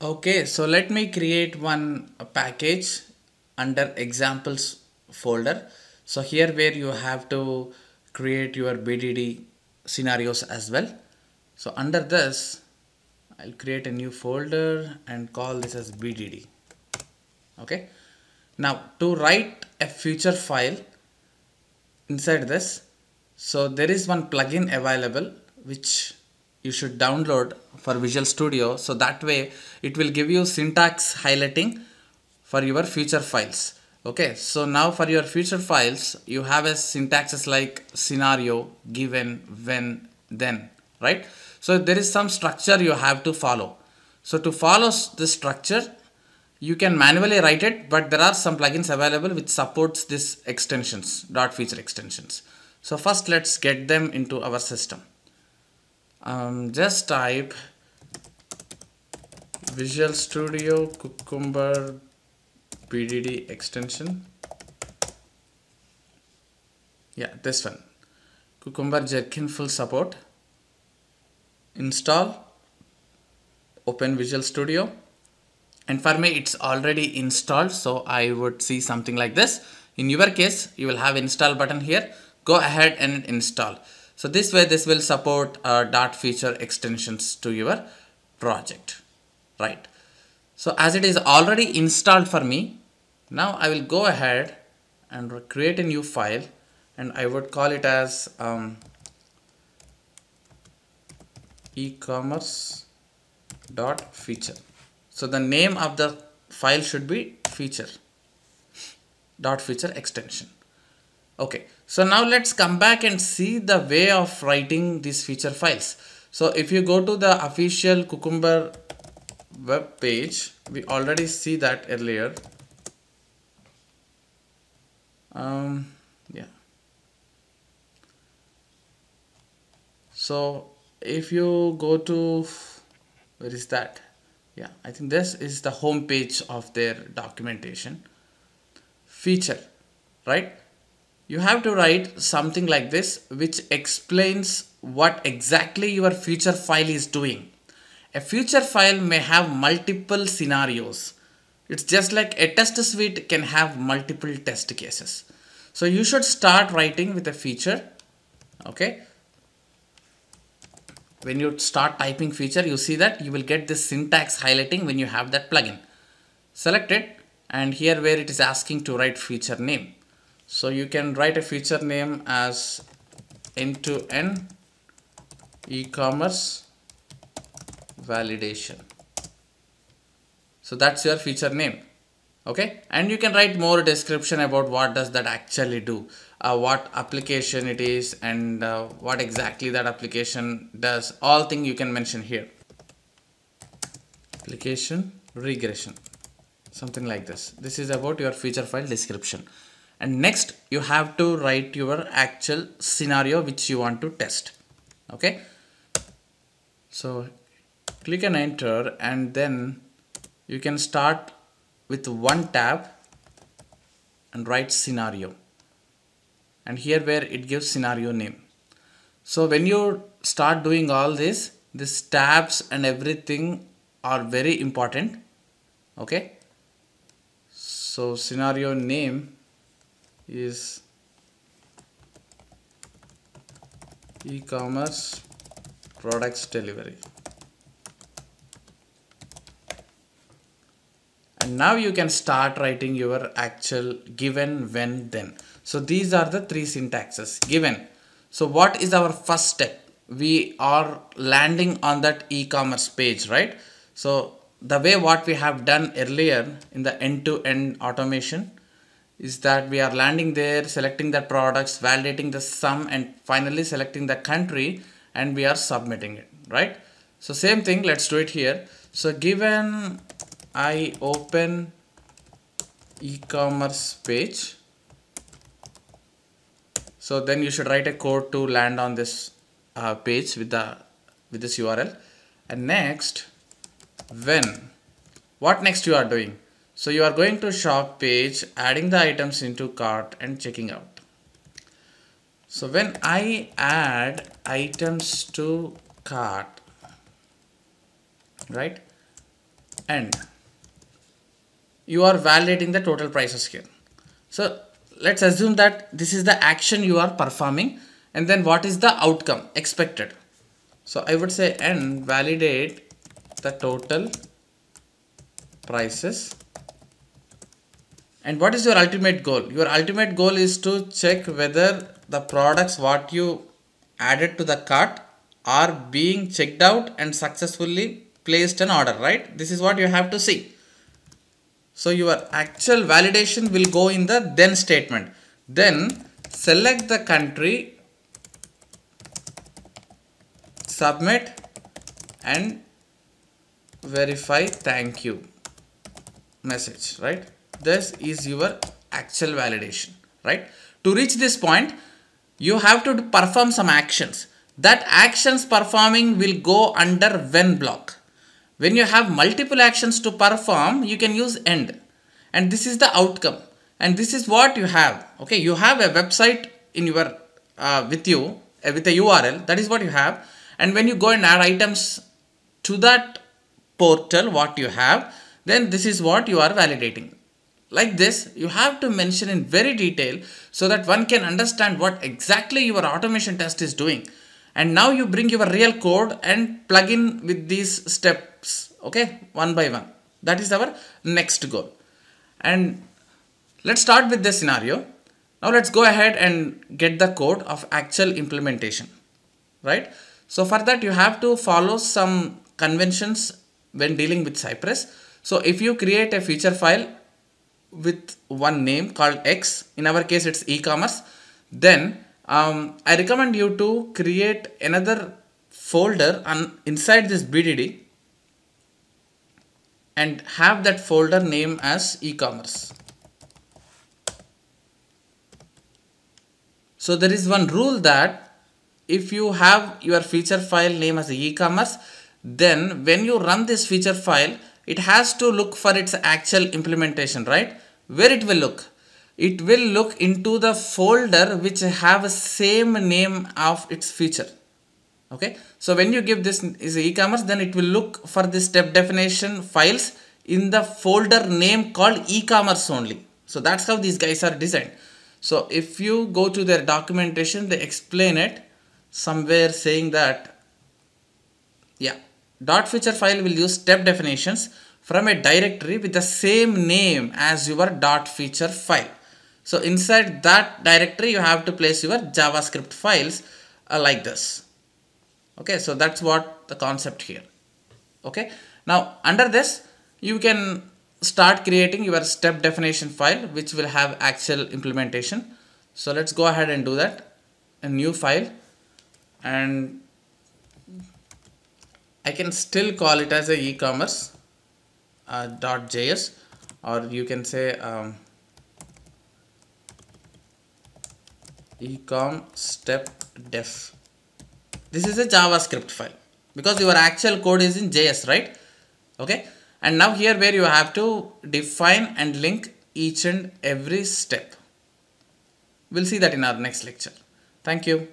Okay, so let me create one package under examples folder. So here where you have to create your BDD scenarios as well. So under this, I'll create a new folder and call this as BDD. Okay. Now to write a feature file inside this, so there is one plugin available which you should download for Visual Studio. So that way it will give you syntax highlighting for your feature files. Okay so now for your feature files you have a syntaxes like scenario given when then right? So there is some structure you have to follow. So to follow this structure you can manually write it but there are some plugins available which supports this extensions dot feature extensions. So first let's get them into our system um, just type Visual Studio Cucumber BDD extension. Yeah this one. Cucumber Gherkin full support. Install. Open Visual Studio. And for me it's already installed so I would see something like this. In your case you will have install button here. Go ahead and install so this way this will support uh, dot feature extensions to your project, right? So as it is already installed for me, now I will go ahead and create a new file and I would call it as um, e-commerce dot feature. So the name of the file should be feature dot feature extension. Okay, so now let's come back and see the way of writing these feature files. So if you go to the official Cucumber web page, we already see that earlier. Um, yeah. So if you go to, where is that? Yeah, I think this is the home page of their documentation. Feature, right? You have to write something like this which explains what exactly your feature file is doing. A feature file may have multiple scenarios. It's just like a test suite can have multiple test cases. So you should start writing with a feature. Okay. When you start typing feature, you see that you will get this syntax highlighting when you have that plugin. Select it and here where it is asking to write feature name so you can write a feature name as end-to-end e-commerce validation. So that's your feature name. Okay. And you can write more description about what does that actually do, uh, what application it is and uh, what exactly that application does. All thing you can mention here. Application regression, something like this. This is about your feature file description and next you have to write your actual scenario which you want to test. Okay? So click and enter and then you can start with one tab and write scenario. And here where it gives scenario name. So when you start doing all this these tabs and everything are very important. Okay? So scenario name is e-commerce products delivery. And now you can start writing your actual given when then. So these are the three syntaxes. Given. So what is our first step? We are landing on that e-commerce page right? So the way what we have done earlier in the end-to-end -end automation is that we are landing there, selecting the products, validating the sum and finally selecting the country and we are submitting it, right? So same thing, let's do it here. So given I open e-commerce page, so then you should write a code to land on this uh, page with the with this URL and next when what next you are doing so you are going to shop page, adding the items into cart and checking out. So when I add items to cart, right? And you are validating the total prices here so let's assume that this is the action you are performing and then what is the outcome expected so I would say and validate the total prices and what is your ultimate goal? Your ultimate goal is to check whether the products what you added to the cart are being checked out and successfully placed an order right? This is what you have to see. So your actual validation will go in the then statement. Then select the country submit and verify thank you message right this is your actual validation right? To reach this point you have to perform some actions. That actions performing will go under when block. When you have multiple actions to perform you can use end. And this is the outcome. And this is what you have okay? You have a website in your uh, with you uh, with a url that is what you have. And when you go and add items to that portal what you have then this is what you are validating like this you have to mention in very detail so that one can understand what exactly your automation test is doing. And now you bring your real code and plug in with these steps okay? One by one. That is our next goal. And let's start with this scenario. Now let's go ahead and get the code of actual implementation right? So for that you have to follow some conventions when dealing with cypress. So if you create a feature file with one name called X. In our case, it's e-commerce. Then um, I recommend you to create another folder on inside this BDD and have that folder name as e-commerce. So there is one rule that if you have your feature file name as e-commerce, then when you run this feature file, it has to look for its actual implementation, right? Where it will look? It will look into the folder which have same name of its feature. Okay. So when you give this is e-commerce, then it will look for the step definition files in the folder name called e-commerce only. So that's how these guys are designed. So if you go to their documentation, they explain it somewhere saying that, yeah, dot feature file will use step definitions from a directory with the same name as your dot feature file. So inside that directory, you have to place your JavaScript files uh, like this. Okay, so that's what the concept here. Okay, now under this, you can start creating your step definition file which will have actual implementation. So let's go ahead and do that. A new file and I can still call it as a e-commerce uh, .js or you can say um, ecom step def. This is a javascript file because your actual code is in js right? Okay? And now here where you have to define and link each and every step. We'll see that in our next lecture. Thank you